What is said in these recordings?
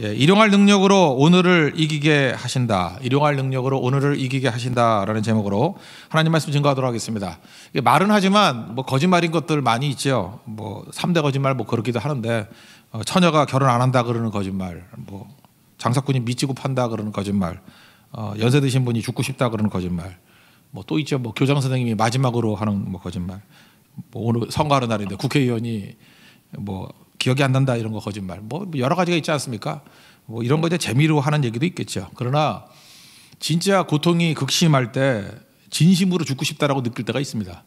예, 일용할 능력으로 오늘을 이기게 하신다. 일용할 능력으로 오늘을 이기게 하신다라는 제목으로 하나님 말씀 증거하도록 하겠습니다. 이게 말은 하지만 뭐 거짓말인 것들 많이 있죠. 뭐 3대 거짓말 뭐 그렇기도 하는데 어, 처녀가 결혼 안 한다 그러는 거짓말, 뭐 장사꾼이 미치고 판다 그러는 거짓말, 어, 연세 드신 분이 죽고 싶다 그러는 거짓말, 뭐 또 있죠. 뭐 교장 선생님이 마지막으로 하는 뭐 거짓말. 뭐 오늘 선거하는 날인데 국회의원이 뭐 기억이 안 난다 이런 거 거짓말. 뭐 여러 가지가 있지 않습니까? 뭐 이런 거 이제 재미로 하는 얘기도 있겠죠. 그러나 진짜 고통이 극심할 때 진심으로 죽고 싶다라고 느낄 때가 있습니다.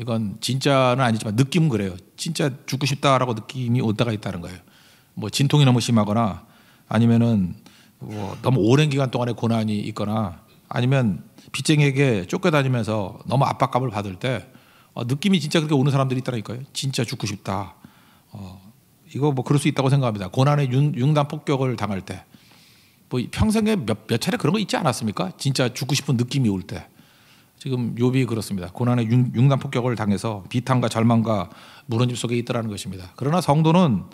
이건 진짜는 아니지만 느낌은 그래요. 진짜 죽고 싶다라고 느낌이 올 때가 있다는 거예요. 뭐 진통이 너무 심하거나 아니면은 뭐 너무 오랜 기간 동안의 고난이 있거나 아니면 빚쟁이에게 쫓겨다니면서 너무 압박감을 받을 때 어, 느낌이 진짜 그렇게 오는 사람들이 있다니까요. 진짜 죽고 싶다. 어, 이거 뭐 그럴 수 있다고 생각합니다. 고난의 융, 단 폭격을 당할 때, 뭐 평생에 몇, 몇 차례 그런 거 있지 않았습니까? 진짜 죽고 싶은 느낌이 올 때. 지금 욥이 그렇습니다. 고난의 융, 단 폭격을 당해서 비탄과 절망과 무너짐 속에 있더라는 것입니다. 그러나 성도는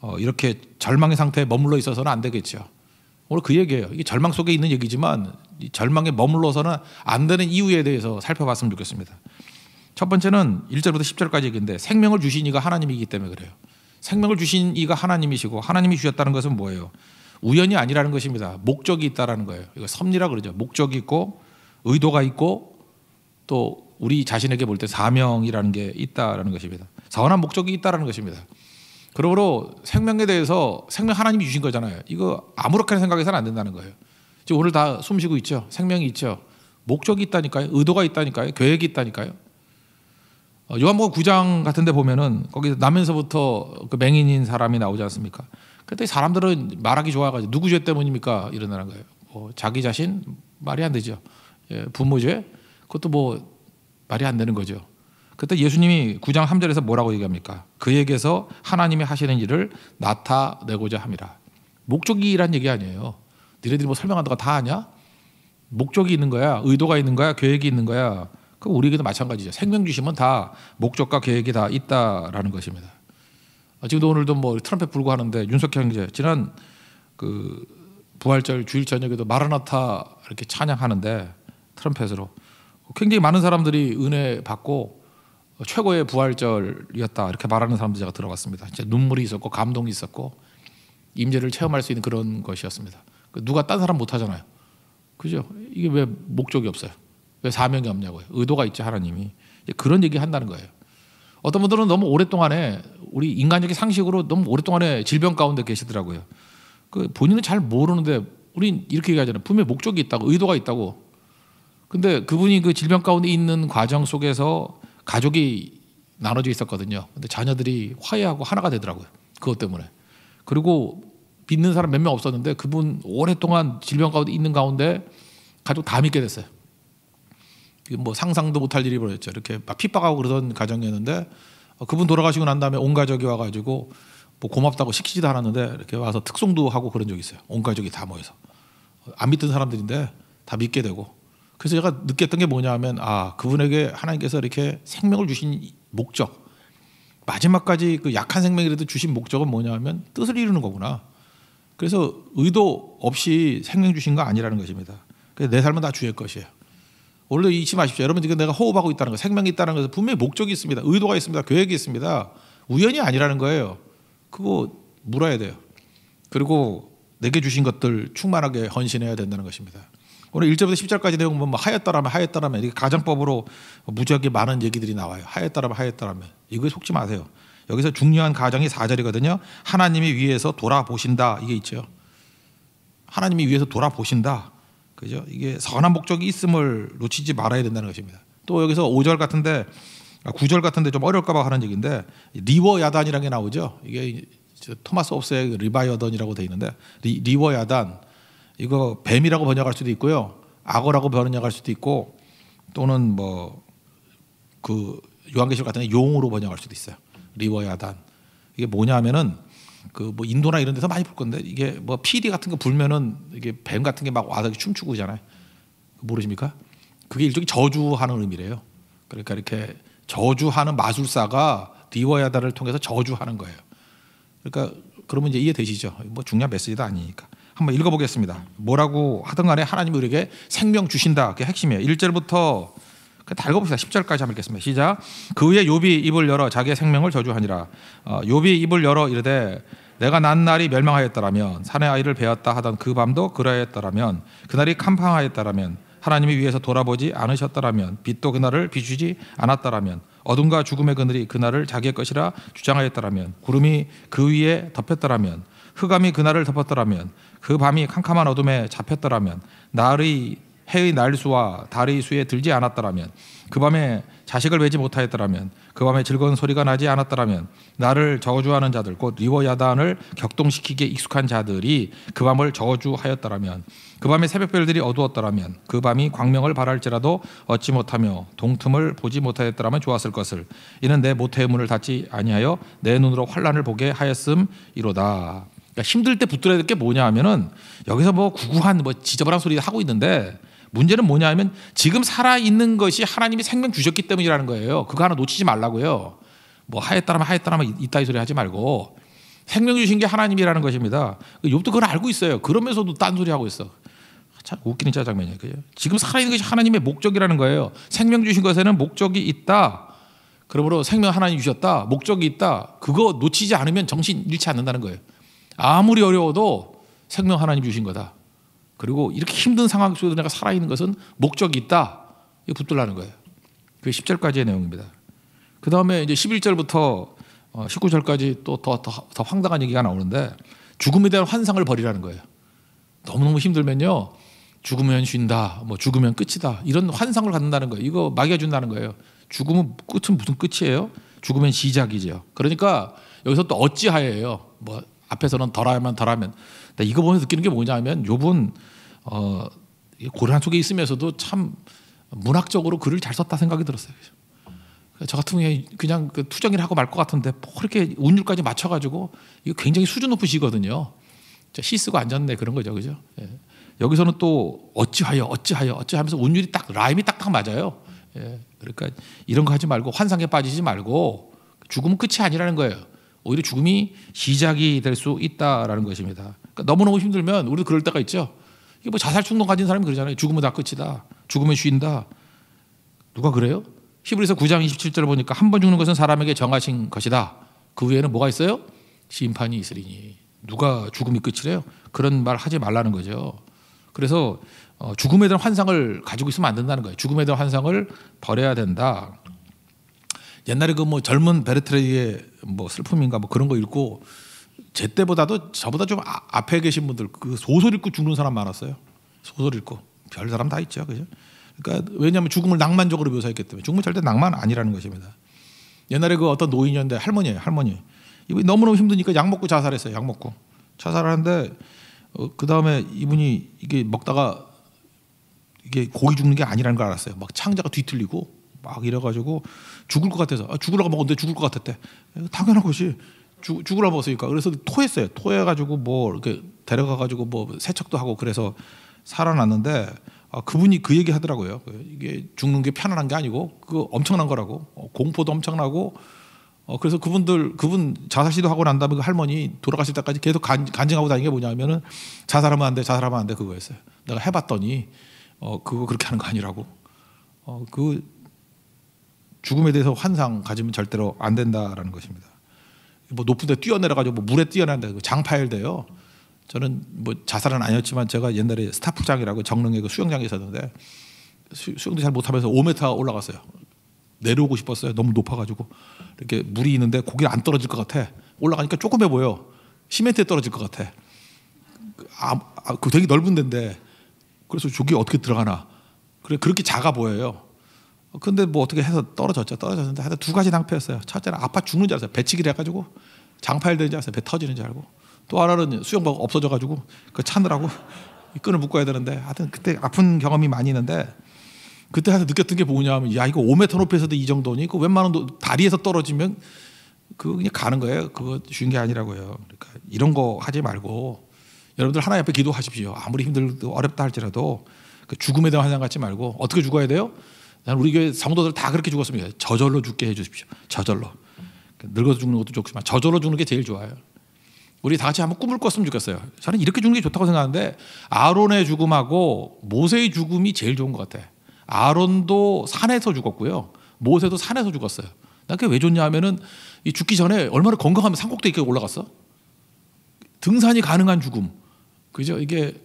어, 이렇게 절망의 상태에 머물러 있어서는 안 되겠죠. 오늘 그 얘기예요. 이게 절망 속에 있는 얘기지만 절망에 머물러서는 안 되는 이유에 대해서 살펴봤으면 좋겠습니다. 첫 번째는 1절부터 10절까지 얘기인데 생명을 주신 이가 하나님이기 때문에 그래요. 생명을 주신 이가 하나님이시고 하나님이 주셨다는 것은 뭐예요? 우연이 아니라는 것입니다. 목적이 있다라는 거예요. 이거 섭리라 그러죠. 목적이 있고 의도가 있고 또 우리 자신에게 볼 때 사명이라는 게 있다라는 것입니다. 사원한 목적이 있다라는 것입니다. 그러므로 생명에 대해서 생명 하나님이 주신 거잖아요. 이거 아무렇게나 생각해서는 안 된다는 거예요. 지금 오늘 다 숨쉬고 있죠. 생명이 있죠. 목적이 있다니까요. 의도가 있다니까요. 계획이 있다니까요. 어, 요한복음 9장 같은 데 보면은 거기 나면서부터 그 맹인인 사람이 나오지 않습니까? 그때 사람들은 말하기 좋아가지고 누구 죄 때문입니까? 이러는 거예요. 뭐 자기 자신 말이 안 되죠. 예, 부모 죄 그것도 뭐 말이 안 되는 거죠. 그때 예수님이 9장 3절에서 뭐라고 얘기합니까? 그에게서 하나님이 하시는 일을 나타내고자 함이라. 목적이란 얘기 아니에요. 니네들이 뭐 설명한다고 다 아냐? 목적이 있는 거야, 의도가 있는 거야, 계획이 있는 거야. 그 우리에게도 마찬가지죠. 생명 주시면 다 목적과 계획이 다 있다라는 것입니다. 아, 지금도 오늘도 뭐 트럼펫 불고 하는데 윤석열 형제 지난 그 부활절 주일 저녁에도 마라나타 이렇게 찬양하는데 트럼펫으로 굉장히 많은 사람들이 은혜 받고 최고의 부활절이었다 이렇게 말하는 사람들 제가 들어봤습니다. 진짜 눈물이 있었고 감동이 있었고 임재를 체험할 수 있는 그런 것이었습니다. 그 누가 딴 사람 못 하잖아요. 그죠? 이게 왜 목적이 없어요? 왜 사명이 없냐고요. 의도가 있지 하나님이. 그런 얘기 한다는 거예요. 어떤 분들은 너무 오랫동안에 우리 인간적인 상식으로 너무 오랫동안에 질병 가운데 계시더라고요. 그 본인은 잘 모르는데 우린 이렇게 얘기하잖아요. 분명 목적이 있다고 의도가 있다고. 근데 그분이 그 질병 가운데 있는 과정 속에서 가족이 나눠져 있었거든요. 근데 자녀들이 화해하고 하나가 되더라고요. 그것 때문에. 그리고 믿는 사람 몇 명 없었는데 그분 오랫동안 질병 가운데 있는 가운데 가족 다 믿게 됐어요. 뭐 상상도 못할 일이 벌어졌죠. 이렇게 막 핍박하고 그러던 가정이었는데 어, 그분 돌아가시고 난 다음에 온 가족이 와가지고 뭐 고맙다고 시키지도 않았는데 이렇게 와서 특송도 하고 그런 적이 있어요. 온 가족이 다 모여서 안 믿던 사람들인데 다 믿게 되고 그래서 제가 느꼈던 게 뭐냐하면 아 그분에게 하나님께서 이렇게 생명을 주신 목적 마지막까지 그 약한 생명이라도 주신 목적은 뭐냐하면 뜻을 이루는 거구나. 그래서 의도 없이 생명 주신 거 아니라는 것입니다. 내 삶은 다 주의 것이에요. 오늘도 잊지 마십시오. 여러분 지금 내가 호흡하고 있다는 거, 생명이 있다는 것은 분명히 목적이 있습니다. 의도가 있습니다. 계획이 있습니다. 우연이 아니라는 거예요. 그거 물어야 돼요. 그리고 내게 주신 것들 충만하게 헌신해야 된다는 것입니다. 오늘 1절부터 10절까지 내용 보면 뭐 하였더라면 하였더라면 이게 가정법으로 무지하게 많은 얘기들이 나와요. 하였더라면 하였더라면 이거에 속지 마세요. 여기서 중요한 가정이 4절이거든요. 하나님이 위에서 돌아보신다 이게 있죠. 하나님이 위에서 돌아보신다. 그죠? 이게 선한 목적이 있음을 놓치지 말아야 된다는 것입니다. 또 여기서 5절 같은데 9절 아, 같은데 좀 어려울까 봐 하는 얘기인데 리워야단이라는 게 나오죠. 이게 토마스 홉스의 그 리바이어던이라고 돼 있는데 리, 리워야단 이거 뱀이라고 번역할 수도 있고요. 악어라고 번역할 수도 있고 또는 뭐 그 요한계시록 같은 용으로 번역할 수도 있어요. 리워야단. 이게 뭐냐면은 그 뭐 인도나 이런 데서 많이 볼 건데 이게 뭐 피리 같은 거 불면은 이게 뱀 같은 게 막 와서 춤추고 그잖아요. 모르십니까? 그게 일종의 저주하는 의미래요. 그러니까 이렇게 저주하는 마술사가 디워야다를 통해서 저주하는 거예요. 그러니까 그러면 이제 이해되시죠? 뭐 중요한 메시지도 아니니까. 한번 읽어보겠습니다. 뭐라고 하든 간에 하나님이 우리에게 생명 주신다. 그게 핵심이에요. 1절부터 다 읽어봅시다. 10절까지 한번 읽겠습니다. 시작. 그 후에 욥이 입을 열어 자기의 생명을 저주하니라. 어, 욥이 입을 열어 이르되 내가 난 날이 멸망하였더라면 산의 아이를 베었다 하던 그 밤도 그러했더라면 그날이 캄팡하였더라면 하나님이 위에서 돌아보지 않으셨더라면 빛도 그날을 비추지 않았더라면 어둠과 죽음의 그늘이 그날을 자기의 것이라 주장하였더라면 구름이 그 위에 덮였더라면 흑암이 그날을 덮었더라면 그 밤이 캄캄한 어둠에 잡혔더라면 날의 해의 날수와 달의 수에 들지 않았더라면 그 밤에 자식을 베지 못하였더라면 그 밤에 즐거운 소리가 나지 않았더라면 나를 저주하는 자들 곧 리워야단을 격동시키기에 익숙한 자들이 그 밤을 저주하였더라면 그 밤에 새벽별들이 어두웠더라면 그 밤이 광명을 바랄지라도 얻지 못하며 동틈을 보지 못하였더라면 좋았을 것을 이는 내 모태의 문을 닫지 아니하여 내 눈으로 환란을 보게 하였음이로다. 그러니까 힘들 때 붙들어야 될 게 뭐냐 하면은 여기서 뭐 구구한 뭐 지저분한 소리 하고 있는데 문제는 뭐냐 하면 지금 살아있는 것이 하나님이 생명 주셨기 때문이라는 거예요. 그거 하나 놓치지 말라고요. 뭐 하였다라면 하였다라면 이따위 소리 하지 말고 생명 주신 게 하나님이라는 것입니다. 욥도 그걸 알고 있어요. 그러면서도 딴 소리 하고 있어. 참 웃기는 짜장면이에요. 그죠? 지금 살아있는 것이 하나님의 목적이라는 거예요. 생명 주신 것에는 목적이 있다. 그러므로 생명 하나님 주셨다. 목적이 있다. 그거 놓치지 않으면 정신 잃지 않는다는 거예요. 아무리 어려워도 생명 하나님 주신 거다. 그리고 이렇게 힘든 상황 속에서 내가 살아있는 것은 목적이 있다. 이거 붙들라는 거예요. 그게 10절까지의 내용입니다. 그 다음에 이제 11절부터 19절까지 또 더더더 황당한 얘기가 나오는데 죽음에 대한 환상을 버리라는 거예요. 너무너무 힘들면요. 죽으면 쉰다. 뭐 죽으면 끝이다. 이런 환상을 갖는다는 거예요. 이거 마귀가 준다는 거예요. 죽으면 끝은 무슨 끝이에요? 죽으면 시작이죠. 그러니까 여기서 또 어찌하여요. 뭐 앞에서는 덜하면 덜하면 이거 보면서 느끼는 게 뭐냐면 욥은 어, 고난 속에 있으면서도 참 문학적으로 글을 잘 썼다 생각이 들었어요. 저 같은 경우에 그냥 그 투정일 하고 말 것 같은데 뭐 그렇게 운율까지 맞춰가지고 이거 굉장히 수준 높으시거든요. 시 쓰고 앉았네 그런 거죠, 그죠? 예. 여기서는 또 어찌하여 어찌하여 어찌하면서 운율이 딱 라임이 딱딱 맞아요. 예. 그러니까 이런 거 하지 말고 환상에 빠지지 말고 죽음은 끝이 아니라는 거예요. 오히려 죽음이 시작이 될 수 있다라는 것입니다. 그러니까 너무너무 힘들면 우리도 그럴 때가 있죠. 이게 뭐 자살 충동 가진 사람이 그러잖아요. 죽으면 다 끝이다. 죽으면 쉰다. 누가 그래요? 히브리서 9장 27절 보니까 한 번 죽는 것은 사람에게 정하신 것이다. 그 위에는 뭐가 있어요? 심판이 있으리니. 누가 죽음이 끝이래요? 그런 말 하지 말라는 거죠. 그래서 어, 죽음에 대한 환상을 가지고 있으면 안 된다는 거예요. 죽음에 대한 환상을 버려야 된다. 옛날에 그 뭐 젊은 베르트레이의 뭐 슬픔인가 뭐 그런 거 읽고 제 때보다도 저보다 좀 아, 앞에 계신 분들 그 소설 읽고 죽는 사람 많았어요. 소설 읽고 별 사람 다 있죠, 그죠? 그러니까 왜냐하면 죽음을 낭만적으로 묘사했기 때문에 죽음은 절대 낭만 아니라는 것입니다. 옛날에 그 어떤 노인이었는데 할머니예요, 할머니. 이분이 너무너무 힘드니까 약 먹고 자살했어요, 약 먹고 자살하는데 어, 그 다음에 이분이 이게 먹다가 이게 고기 죽는 게 아니라는 걸 알았어요. 막 창자가 뒤틀리고 막 이래가지고 죽을 것 같아서 아, 죽으라고 먹었는데 죽을 것 같았대. 당연한 것이 죽, 죽으라 먹었으니까 그래서 토했어요. 토해가지고 뭐 이렇게 데려가가지고 뭐 세척도 하고 그래서 살아났는데 아, 그분이 그 얘기 하더라고요. 그 이게 죽는 게 편안한 게 아니고 그 엄청난 거라고 어, 공포도 엄청나고 어, 그래서 그분들 그분 자살 시도하고 난 다음에 그 할머니 돌아가실 때까지 계속 간, 간증하고 다니는 게 뭐냐면은 자살하면 안 돼, 자살하면 안 돼 그거였어요. 내가 해봤더니 어 그거 그렇게 하는 거 아니라고. 어 그 죽음에 대해서 환상 가지면 절대로 안 된다라는 것입니다. 뭐 높은 데 뛰어내려가지고 뭐 물에 뛰어난다 장파일돼요. 저는 뭐 자살은 아니었지만 제가 옛날에 스타프장이라고 정릉에 그 수영장에 있었는데 수, 영도 잘 못하면서 5m 올라갔어요. 내려오고 싶었어요. 너무 높아가지고 이렇게 물이 있는데 고기를 안 떨어질 것 같아. 올라가니까 조금해 보여. 시멘트에 떨어질 것 같아. 아, 아, 그 되게 넓은 데인데 그래서 저기 어떻게 들어가나. 그래 그렇게 작아 보여요. 근데 뭐 어떻게 해서 떨어졌죠. 떨어졌는데 하여튼 두 가지 낭패였어요. 첫째는 아파 죽는 줄 알았어요. 배치기를 해가지고 장파일 되는 줄 알았어요. 배 터지는 줄 알고. 또 하나는 수영복 없어져가지고 그 차느라고 끈을 묶어야 되는데 하여튼 그때 아픈 경험이 많이 있는데 그때 하여튼 느꼈던 게 뭐냐면 야 이거 5m 높이에서도 이 정도니 그 웬만한 다리에서 떨어지면 그 그냥 가는 거예요. 그거 쉬운 게 아니라고요. 그러니까 이런 거 하지 말고 여러분들 하나님 앞에 기도하십시오. 아무리 힘들고 어렵다 할지라도 그 죽음에 대한 환상 갖지 말고 어떻게 죽어야 돼요? 난 우리 교회 성도들 다 그렇게 죽었습니다. 저절로 죽게 해주십시오. 저절로. 늙어서 죽는 것도 좋지만 저절로 죽는 게 제일 좋아요. 우리 다 같이 한번 꿈을 꿨으면 좋겠어요. 저는 이렇게 죽는 게 좋다고 생각하는데 아론의 죽음하고 모세의 죽음이 제일 좋은 것 같아. 아론도 산에서 죽었고요. 모세도 산에서 죽었어요. 나 그게 왜 좋냐 하면은 이 죽기 전에 얼마나 건강하면 산꼭대기에 올라갔어? 등산이 가능한 죽음. 그죠? 이게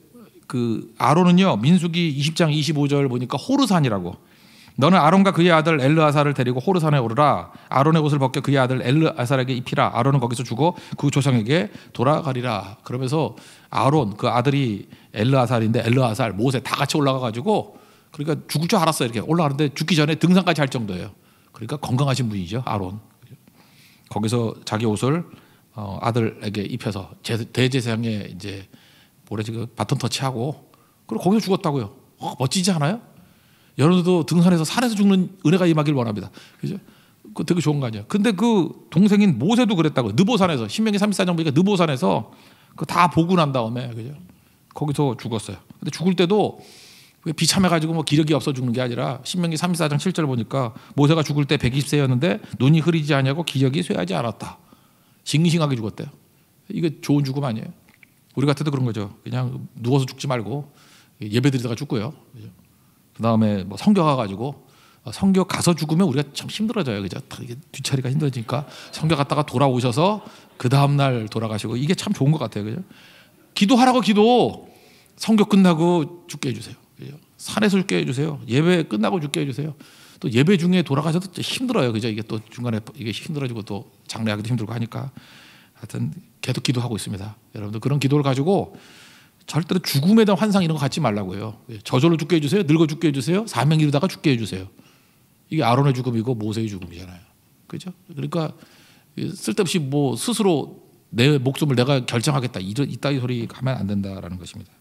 그 아론은요. 민수기 20장 25절 보니까 호르산이라고. 너는 아론과 그의 아들 엘르아사를 데리고 호르산에 오르라. 아론의 옷을 벗겨 그의 아들 엘르아사에게 입히라. 아론은 거기서 죽어 그 조상에게 돌아가리라. 그러면서 아론 그 아들이 엘르아살인데 엘르아살 모세 다 같이 올라가 가지고 그러니까 죽을 줄 알았어요. 이렇게 올라가는데 죽기 전에 등산까지 할 정도예요. 그러니까 건강하신 분이죠. 아론. 거기서 자기 옷을 어, 아들에게 입혀서 대제사장에 이제 뭐래 지금 바톤 터치하고 그리고 거기서 죽었다고요. 어, 멋지지 않아요? 여러분도 등산에서 산에서 죽는 은혜가 임하길 원합니다. 그죠? 그 되게 좋은 거 아니야. 근데 그 동생인 모세도 그랬다고. 느보산에서 신명기 34장 보니까 느보산에서 그 다 보고 난 다음에 그죠? 거기서 죽었어요. 근데 죽을 때도 비참해 가지고 뭐 기력이 없어 죽는 게 아니라 신명기 34장 7절 보니까 모세가 죽을 때 120세였는데 눈이 흐리지 않냐고 기력이 쇠하지 않았다. 싱싱하게 죽었대요. 이게 좋은 죽음 아니에요? 우리 같아도 그런 거죠. 그냥 누워서 죽지 말고 예배 드리다가 죽고요. 그 다음에 뭐 성교 가 가지고 성교 가서 죽으면 우리가 참 힘들어져요. 그죠? 뒤처리가 힘들어지니까 성교 갔다가 돌아오셔서 그 다음 날 돌아가시고 이게 참 좋은 것 같아요. 그죠? 기도하라고 기도 성교 끝나고 죽게 해주세요. 그죠? 산에서 죽게 해주세요. 예배 끝나고 죽게 해주세요. 또 예배 중에 돌아가셔도 힘들어요. 그죠? 이게 또 중간에 이게 힘들어지고 또 장례하기도 힘들고 하니까 하여튼 계속 기도하고 있습니다. 여러분들 그런 기도를 가지고 절대로 죽음에 대한 환상 이런 거 갖지 말라고요. 저절로 죽게 해주세요. 늙어 죽게 해주세요. 사명 이루다가 죽게 해주세요. 이게 아론의 죽음이고 모세의 죽음이잖아요. 그죠? 그러니까 쓸데없이 뭐 스스로 내 목숨을 내가 결정하겠다. 이따위 소리 가면 안 된다라는 것입니다.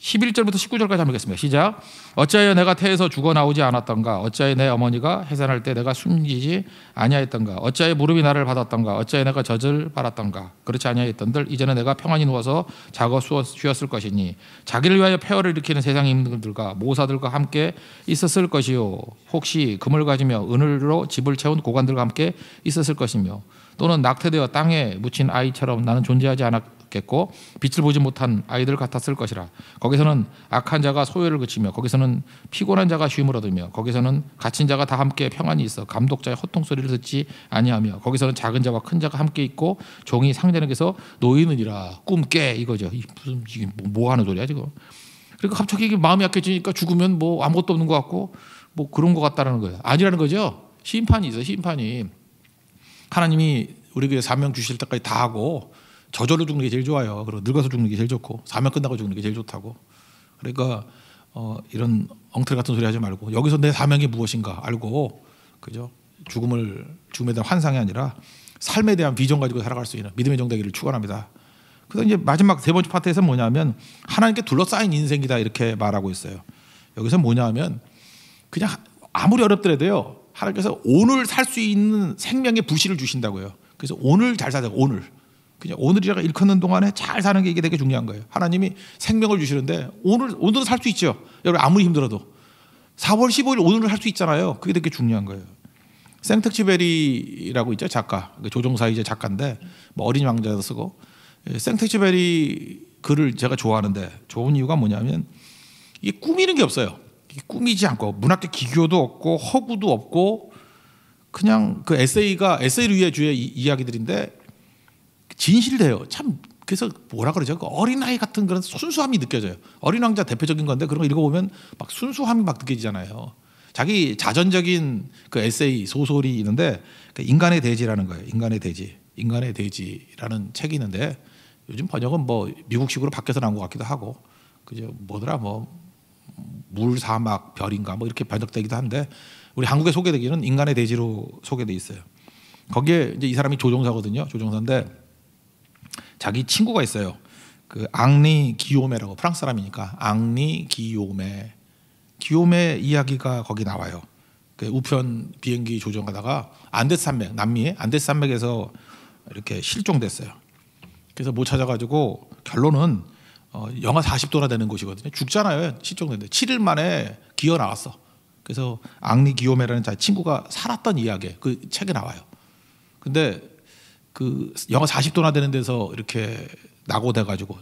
11절부터 19절까지 한번 보겠습니다. 시작. 어찌하여 내가 태에서 죽어 나오지 않았던가? 어찌하여 내 어머니가 해산할 때 내가 숨기지 아니하였던가? 어찌하여 무릎이 나를 받았던가? 어찌하여 내가 젖을 빨았던가? 그렇지 아니하였던들 이제는 내가 평안히 누워서 자고 쉬었을 것이니 자기를 위하여 폐허를 일으키는 세상 임금들과 모사들과 함께 있었을 것이요 혹시 금을 가지며 은으로 집을 채운 고관들과 함께 있었을 것이며 또는 낙태되어 땅에 묻힌 아이처럼 나는 존재하지 않았 겠고 빛을 보지 못한 아이들 같았을 것이라. 거기서는 악한 자가 소요를 그치며 거기서는 피곤한 자가 쉼을 얻으며 거기서는 갇힌 자가 다 함께 평안이 있어 감독자의 호통 소리를 듣지 아니하며 거기서는 작은 자와 큰 자가 함께 있고 종이 상전에게서 놓이느니라. 꿈 깨 이거죠. 무슨 이게 뭐, 뭐 하는 소리야 지금. 그러니까 갑자기 마음이 약해지니까 죽으면 뭐 아무것도 없는 것 같고 뭐 그런 것 같다라는 거예요. 아니라는 거죠? 심판이 있어 심판이. 하나님이 우리에게 사명 주실 때까지 다 하고 저절로 죽는 게 제일 좋아요. 그리고 늙어서 죽는 게 제일 좋고 사명 끝나고 죽는 게 제일 좋다고. 그러니까 어, 이런 엉터리 같은 소리 하지 말고 여기서 내 사명이 무엇인가 알고 그죠? 죽음을 죽음에 대한 환상이 아니라 삶에 대한 비전 가지고 살아갈 수 있는 믿음의 정대기를 축원합니다. 그래서 이제 마지막 세 번째 파트에서 뭐냐면 하나님께 둘러싸인 인생이다 이렇게 말하고 있어요. 여기서 뭐냐면 그냥 아무리 어렵더라도요 하나님께서 오늘 살 수 있는 생명의 부시를 주신다고요. 그래서 오늘 잘 살자 오늘 그냥 오늘이라가 일컫는 동안에 잘 사는 게 이게 되게 중요한 거예요. 하나님이 생명을 주시는데 오늘 오늘은 살 수 있죠. 여러분 아무리 힘들어도 4월 15일 오늘을 할수 있잖아요. 그게 되게 중요한 거예요. 생텍쥐베리라고 있죠 작가 그 조종사 이제 작가인데 뭐 어린 왕자도 쓰고 예, 생텍쥐베리 글을 제가 좋아하는데 좋은 이유가 뭐냐면 이게 꾸미는 게 없어요. 꾸미지 않고 문학적 기교도 없고 허구도 없고 그냥 그 에세이가 에세이를 위해 주의 이야기들인데 진실돼요. 참 그래서 뭐라 그러죠? 그 어린아이 같은 그런 순수함이 느껴져요. 어린 왕자 대표적인 건데 그런 거 읽어보면 막 순수함이 막 느껴지잖아요. 자기 자전적인 그 에세이 소설이 있는데 그 인간의 대지라는 거예요. 인간의 대지, 인간의 대지라는 책이 있는데 요즘 번역은 뭐 미국식으로 바뀌어서 나온 것 같기도 하고 그죠? 뭐더라 뭐 물, 사막, 별인가 뭐 이렇게 번역되기도 한데 우리 한국에 소개되기는 인간의 대지로 소개돼 있어요. 거기에 이제 이 사람이 조종사거든요. 조종사인데 자기 친구가 있어요. 그 앙리 기요메라고 프랑스 사람이니까 앙리 기요메 기요메 이야기가 거기 나와요. 그 우편 비행기 조종하다가 안데스 산맥 남미의 안데스 산맥에서 이렇게 실종됐어요. 그래서 못 찾아가지고 결론은 어, 영하 40도나 되는 곳이거든요. 죽잖아요. 실종됐는데 7일 만에 기어 나왔어. 그래서 앙리 기요메라는 자 친구가 살았던 이야기 그 책에 나와요. 근데 그 영하 40도나 되는 데서 이렇게 낙오돼 가지고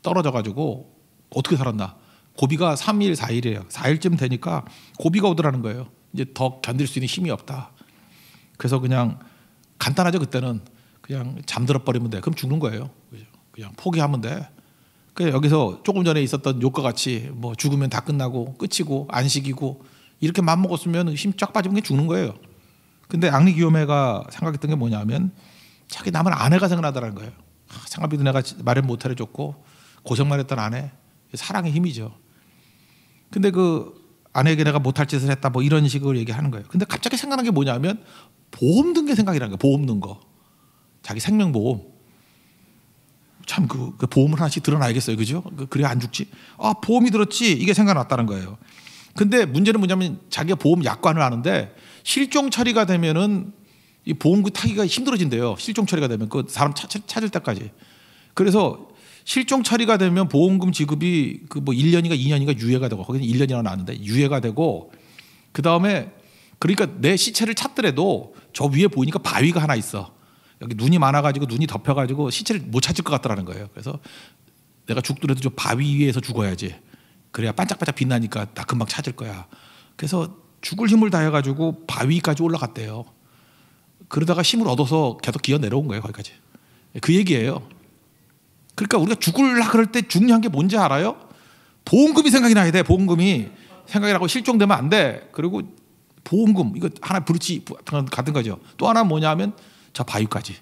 떨어져 가지고 어떻게 살았나? 고비가 3일, 4일이에요. 4일쯤 되니까 고비가 오더라는 거예요. 이제 더 견딜 수 있는 힘이 없다. 그래서 그냥 간단하죠 그때는 그냥 잠들어 버리면 돼. 그럼 죽는 거예요. 그냥 포기하면 돼. 그 여기서 조금 전에 있었던 욕과 같이 뭐 죽으면 다 끝나고 끝이고 안식이고 이렇게 맘 먹었으면 힘 쫙 빠지면 죽는 거예요. 근데 앙리 기요메가 생각했던 게 뭐냐면 자기 남은 아내가 생각나더라는 거예요. 생활비도 내가 마련 못 해줬고 고생만 했던 아내 사랑의 힘이죠. 근데 그 아내에게 내가 못할 짓을 했다 뭐 이런 식으로 얘기하는 거예요. 근데 갑자기 생각난 게 뭐냐면 보험 든 게 생각이라는 거예요. 보험 든 거. 자기 생명보험. 참그 그 보험을 하나씩 들어놔야겠어요. 그죠? 그, 그래야 안 죽지. 아, 보험이 들었지. 이게 생각났다는 거예요. 근데 문제는 뭐냐면 자기가 보험 약관을 아는데 실종 처리가 되면은 이 보험금 타기가 힘들어진대요. 실종 처리가 되면 그 사람 찾, 찾을 때까지. 그래서 실종 처리가 되면 보험금 지급이 그 뭐 1년인가 2년인가 유예가 되고 거기는 1년이나 나왔는데 유예가 되고 그 다음에 그러니까 내 시체를 찾더라도 저 위에 보이니까 바위가 하나 있어. 여기 눈이 많아가지고 눈이 덮여가지고 시체를 못 찾을 것 같더라는 거예요. 그래서 내가 죽더라도 저 바위 위에서 죽어야지. 그래야 반짝반짝 빛나니까 나 금방 찾을 거야. 그래서 죽을 힘을 다해가지고 바위까지 올라갔대요. 그러다가 힘을 얻어서 계속 기어 내려온 거예요. 거기까지. 그 얘기예요. 그러니까 우리가 죽을라 그럴 때 중요한 게 뭔지 알아요? 보험금이 생각이 나야 돼. 보험금이 생각이 나고 실종되면 안 돼. 그리고 보험금 이거 하나 부르치 같은 거죠. 또 하나 뭐냐면 저 바위까지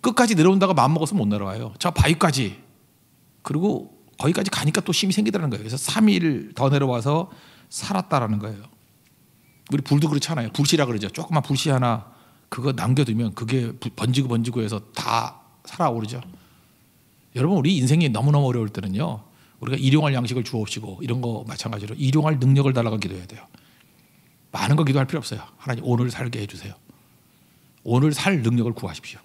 끝까지 내려온다고 마음 먹어서 못 내려와요. 저 바위까지 그리고 거기까지 가니까 또 힘이 생기더라는 거예요. 그래서 3일 더 내려와서 살았다라는 거예요. 우리 불도 그렇잖아요. 불씨라 그러죠. 조그만 불씨 하나 그거 남겨두면 그게 번지고 번지고 해서 다 살아오르죠. 여러분 우리 인생이 너무너무 어려울 때는요. 우리가 일용할 양식을 주옵시고 이런 거 마찬가지로 일용할 능력을 달라고 기도해야 돼요. 많은 거 기도할 필요 없어요. 하나님 오늘 살게 해주세요. 오늘 살 능력을 구하십시오.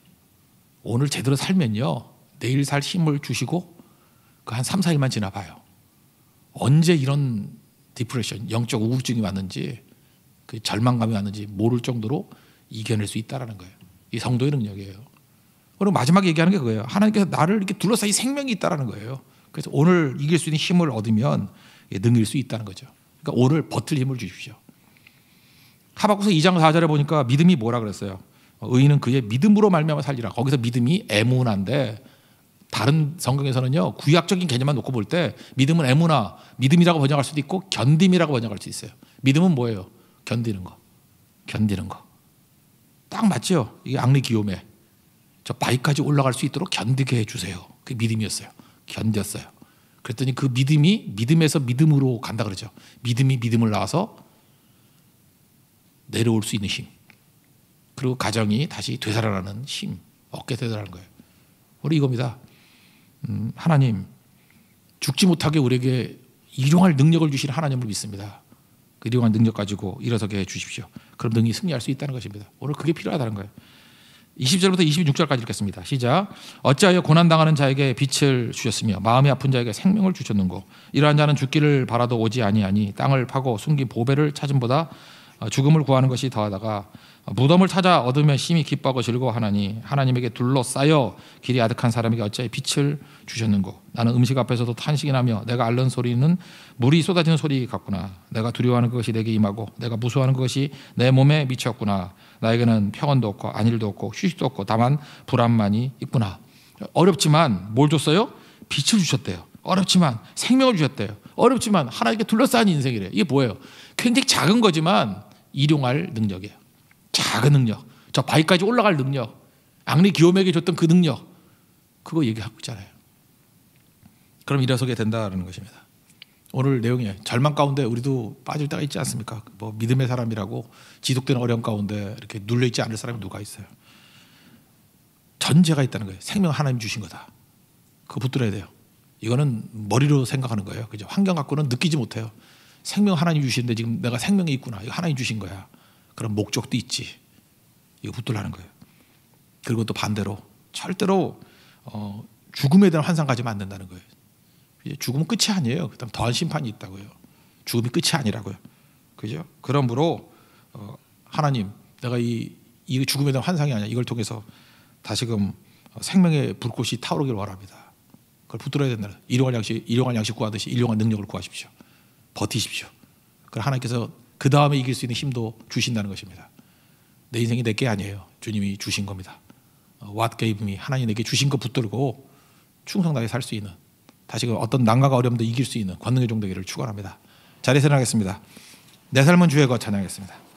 오늘 제대로 살면요. 내일 살 힘을 주시고 그 한 3, 4일만 지나봐요. 언제 이런 디프레션, 영적 우울증이 왔는지 그 절망감이 왔는지 모를 정도로 이겨낼 수 있다라는 거예요. 이 성도의 능력이에요. 그리고 마지막에 얘기하는 게 그거예요. 하나님께서 나를 이렇게 둘러싸이 생명이 있다라는 거예요. 그래서 오늘 이길 수 있는 힘을 얻으면 능일 수 있다는 거죠. 그러니까 오늘 버틸 힘을 주십시오. 하박국서 2장 4절에 보니까 믿음이 뭐라 그랬어요? 의인은 그의 믿음으로 말미암아 살리라. 거기서 믿음이 에문한데 다른 성경에서는요 구약적인 개념만 놓고 볼 때 믿음은 에문아 믿음이라고 번역할 수도 있고 견딤이라고 번역할 수 있어요. 믿음은 뭐예요? 견디는 거, 견디는 거. 딱 맞죠? 이게 앙리 기요메. 저 바위까지 올라갈 수 있도록 견디게 해주세요. 그 믿음이었어요. 견뎠어요. 그랬더니 그 믿음이 믿음에서 믿음으로 간다 그러죠. 믿음이 믿음을 낳아서 내려올 수 있는 힘. 그리고 가정이 다시 되살아나는 힘 얻게 되더라는 거예요. 우리 이겁니다. 음, 하나님 죽지 못하게 우리에게 일용할 능력을 주시는 하나님을 믿습니다. 그 일용할 능력 가지고 일어서게 해 주십시오. 그럼 능히 승리할 수 있다는 것입니다. 오늘 그게 필요하다는 거예요. 20절부터 26절까지 읽겠습니다. 시작. 어찌하여 고난당하는 자에게 빛을 주셨으며 마음이 아픈 자에게 생명을 주셨는고 이러한 자는 죽기를 바라도 오지 아니하니 땅을 파고 숨긴 보배를 찾음보다 죽음을 구하는 것이 더하다가 무덤을 찾아 얻으며 심히 기뻐하고 즐거워하나니 하나님에게 둘러싸여 길이 아득한 사람에게 어찌하여 빛을 주셨는고? 나는 음식 앞에서도 탄식이 나며 내가 앓는 소리는 물이 쏟아지는 소리 같구나. 내가 두려워하는 것이 내게 임하고 내가 무서워하는 것이 내 몸에 미쳤구나. 나에게는 평안도 없고 안일도 없고 휴식도 없고 다만 불안만이 있구나. 어렵지만 뭘 줬어요? 빛을 주셨대요. 어렵지만 생명을 주셨대요. 어렵지만 하나님께 둘러싸인 인생이래요. 이게 뭐예요? 굉장히 작은 거지만 일용할 능력이에요 작은 능력, 저 바위까지 올라갈 능력, 앙리 기욤에게 줬던 그 능력, 그거 얘기하고 있잖아요. 그럼 일어서게 된다는 것입니다. 오늘 내용이 절망 가운데 우리도 빠질 때가 있지 않습니까? 뭐 믿음의 사람이라고 지속되는 어려움 가운데 이렇게 눌려 있지 않을 사람이 누가 있어요? 전제가 있다는 거예요. 생명 하나님 주신 거다. 그거 붙들어야 돼요. 이거는 머리로 생각하는 거예요. 그죠? 환경 갖고는 느끼지 못해요. 생명 하나님 주시는데 지금 내가 생명이 있구나. 이거 하나님 주신 거야. 그런 목적도 있지. 이거 붙들라는 거예요. 그리고 또 반대로 절대로 어, 죽음에 대한 환상 가지면 안 된다는 거예요. 죽음은 끝이 아니에요. 그다음 더한 심판이 있다고요. 죽음이 끝이 아니라고요. 그죠? 그러므로 어, 하나님, 내가 이 이 죽음에 대한 환상이 아니야. 이걸 통해서 다시금 생명의 불꽃이 타오르길 바랍니다. 그걸 붙들어야 된다. 일용할 양식, 일용할 양식 구하듯이 일용할 능력을 구하십시오. 버티십시오. 그럼 하나님께서 그 다음에 이길 수 있는 힘도 주신다는 것입니다. 내 인생이 내게 아니에요. 주님이 주신 겁니다. 어, What gave me 하나님 내게 주신 거 붙들고 충성하게 살 수 있는 다시금 어떤 난가가 어려움도 이길 수 있는 권능의 종되기를 축원합니다. 자리에서 나가겠습니다. 내 삶은 주의 것 찬양하겠습니다.